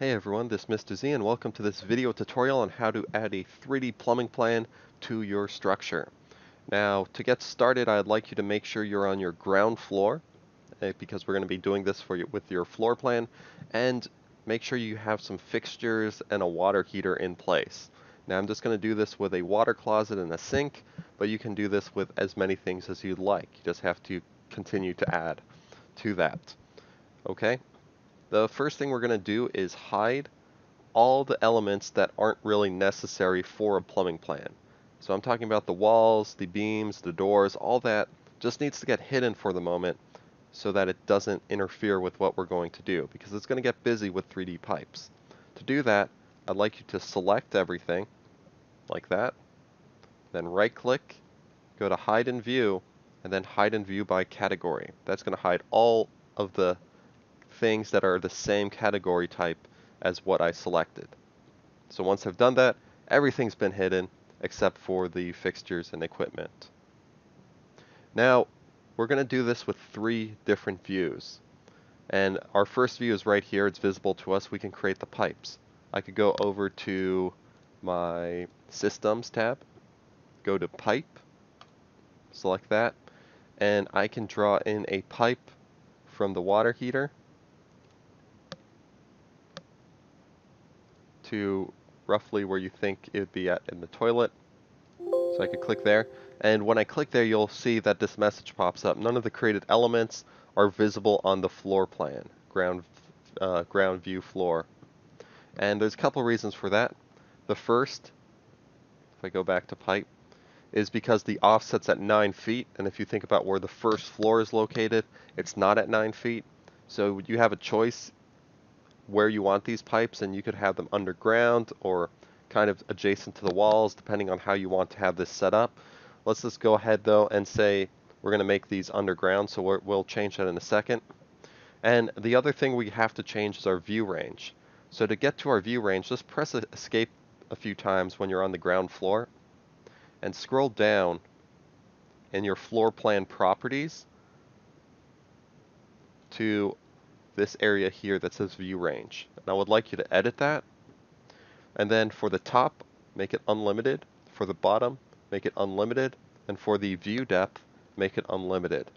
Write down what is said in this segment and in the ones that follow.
Hey everyone, this is Mr. Z and welcome to this video tutorial on how to add a 3D plumbing plan to your structure. Now, to get started, I'd like you to make sure you're on your ground floor uh, because we're going to be doing this for you with your floor plan and make sure you have some fixtures and a water heater in place. Now, I'm just going to do this with a water closet and a sink, but you can do this with as many things as you'd like. You just have to continue to add to that. Okay? The first thing we're going to do is hide all the elements that aren't really necessary for a plumbing plan. So I'm talking about the walls, the beams, the doors, all that just needs to get hidden for the moment so that it doesn't interfere with what we're going to do because it's going to get busy with 3D pipes. To do that, I'd like you to select everything like that, then right click, go to hide in view, and then hide in view by category. That's going to hide all of the things that are the same category type as what I selected. So once I've done that, everything's been hidden except for the fixtures and equipment. Now, we're going to do this with three different views. And our first view is right here. It's visible to us. We can create the pipes. I could go over to my Systems tab, go to Pipe, select that, and I can draw in a pipe from the water heater to roughly where you think it would be at in the toilet. So I could click there. And when I click there, you'll see that this message pops up. None of the created elements are visible on the floor plan, ground, uh, ground view floor. And there's a couple reasons for that. The first, if I go back to pipe, is because the offset's at 9 feet, and if you think about where the first floor is located, it's not at 9 feet. So you have a choice where you want these pipes and you could have them underground or kind of adjacent to the walls depending on how you want to have this set up. Let's just go ahead though and say we're going to make these underground so we will change that in a second. And the other thing we have to change is our view range. So to get to our view range, just press escape a few times when you're on the ground floor and scroll down in your floor plan properties to this area here that says view range. And I would like you to edit that. And then for the top, make it unlimited. For the bottom, make it unlimited. And for the view depth, make it unlimited.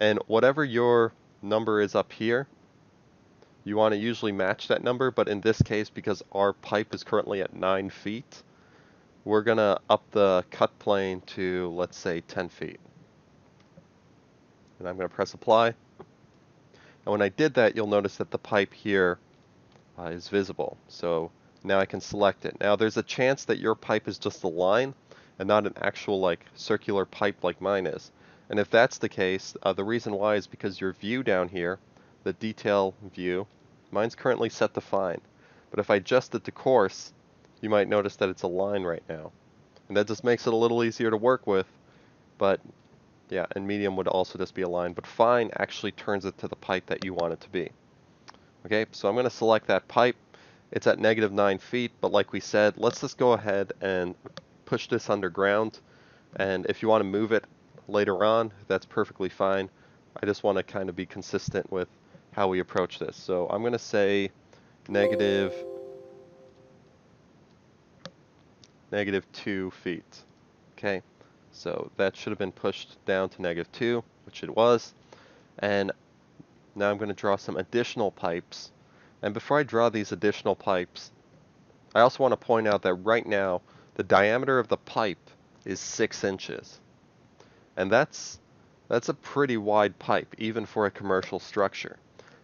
And whatever your number is up here, you want to usually match that number, but in this case, because our pipe is currently at 9 feet, we're going to up the cut plane to, let's say, 10 feet. And I'm going to press apply. And when I did that, you'll notice that the pipe here uh, is visible. So now I can select it. Now there's a chance that your pipe is just a line and not an actual like circular pipe like mine is. And if that's the case, uh, the reason why is because your view down here, the detail view, mine's currently set to fine. But if I adjust it to coarse, you might notice that it's a line right now. And that just makes it a little easier to work with, but yeah, and medium would also just be a line, but fine actually turns it to the pipe that you want it to be. Okay, so I'm going to select that pipe. It's at negative 9 feet, but like we said, let's just go ahead and push this underground. And if you want to move it later on, that's perfectly fine. I just want to kind of be consistent with how we approach this. So I'm going to say negative, negative 2 feet. Okay. So that should have been pushed down to negative 2, which it was. And now I'm going to draw some additional pipes. And before I draw these additional pipes, I also want to point out that right now, the diameter of the pipe is 6 inches. And that's, that's a pretty wide pipe, even for a commercial structure.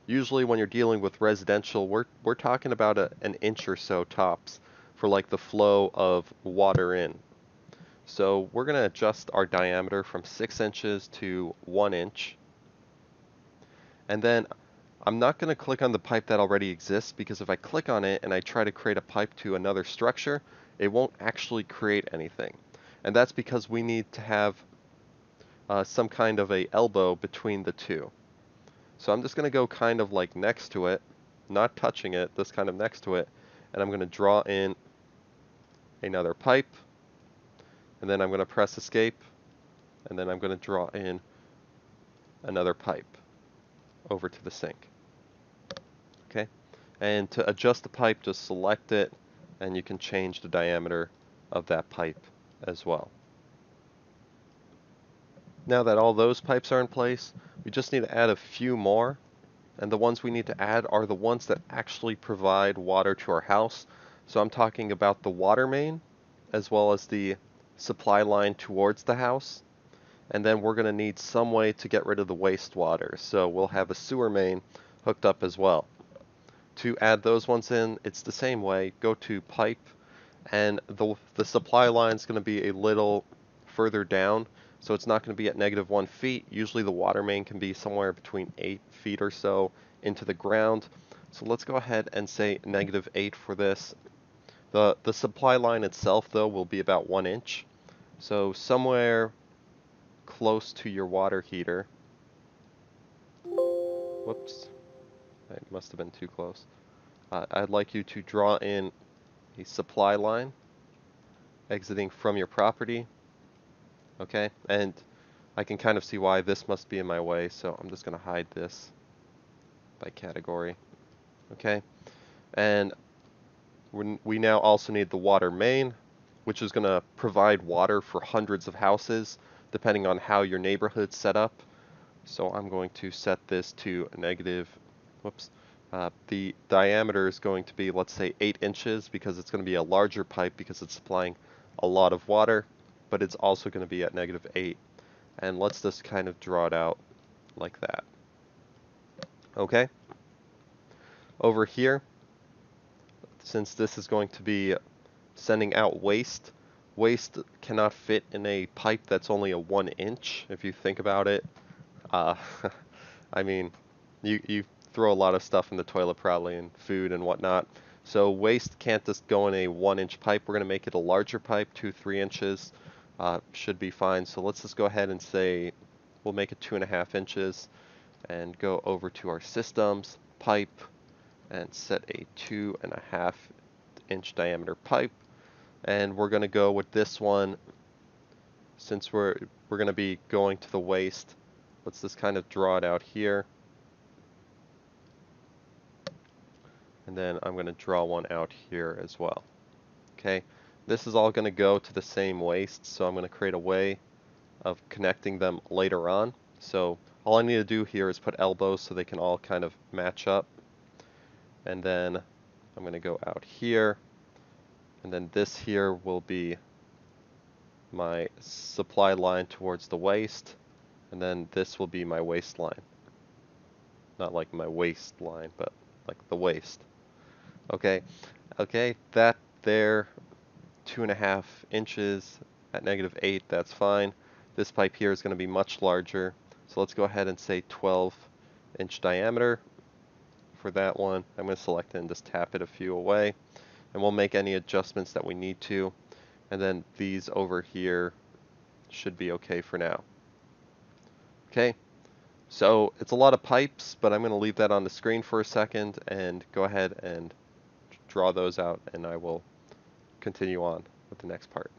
Usually when you're dealing with residential, we're, we're talking about a, an inch or so tops for like the flow of water in. So we're going to adjust our diameter from 6 inches to 1 inch. And then I'm not going to click on the pipe that already exists because if I click on it and I try to create a pipe to another structure, it won't actually create anything. And that's because we need to have uh, some kind of a elbow between the two. So I'm just going to go kind of like next to it, not touching it, this kind of next to it, and I'm going to draw in another pipe and then I'm going to press escape and then I'm going to draw in another pipe over to the sink. Okay, And to adjust the pipe, just select it and you can change the diameter of that pipe as well. Now that all those pipes are in place, we just need to add a few more. And the ones we need to add are the ones that actually provide water to our house. So I'm talking about the water main, as well as the supply line towards the house. And then we're going to need some way to get rid of the wastewater. So we'll have a sewer main hooked up as well. To add those ones in, it's the same way. Go to pipe, and the, the supply line is going to be a little further down so it's not going to be at negative one feet. Usually the water main can be somewhere between eight feet or so into the ground. So let's go ahead and say negative eight for this. The, the supply line itself though will be about one inch. So somewhere close to your water heater. Whoops. I must have been too close. Uh, I'd like you to draw in a supply line exiting from your property okay? And I can kind of see why this must be in my way, so I'm just going to hide this by category, okay? And we now also need the water main, which is going to provide water for hundreds of houses, depending on how your neighborhood's set up. So I'm going to set this to negative, whoops, uh, the diameter is going to be, let's say, 8 inches because it's going to be a larger pipe because it's supplying a lot of water but it's also going to be at negative 8. And let's just kind of draw it out like that. Okay? Over here, since this is going to be sending out waste, waste cannot fit in a pipe that's only a 1 inch, if you think about it. Uh, I mean, you, you throw a lot of stuff in the toilet probably, and food and whatnot. So waste can't just go in a 1 inch pipe. We're going to make it a larger pipe, 2, 3 inches uh, should be fine. So let's just go ahead and say we'll make it two and a half inches and go over to our systems pipe and set a two and a half inch diameter pipe and we're going to go with this one since we're we're going to be going to the waste let's just kind of draw it out here and then I'm going to draw one out here as well okay this is all going to go to the same waste, so I'm going to create a way of connecting them later on. So all I need to do here is put elbows so they can all kind of match up. And then I'm going to go out here. And then this here will be my supply line towards the waste. And then this will be my waste line. Not like my waist line, but like the waste. Okay, okay, that there two and a half inches at negative 8, that's fine. This pipe here is going to be much larger. So let's go ahead and say 12 inch diameter for that one. I'm going to select it and just tap it a few away. And we'll make any adjustments that we need to. And then these over here should be okay for now. Okay, so it's a lot of pipes, but I'm going to leave that on the screen for a second and go ahead and draw those out and I will continue on with the next part.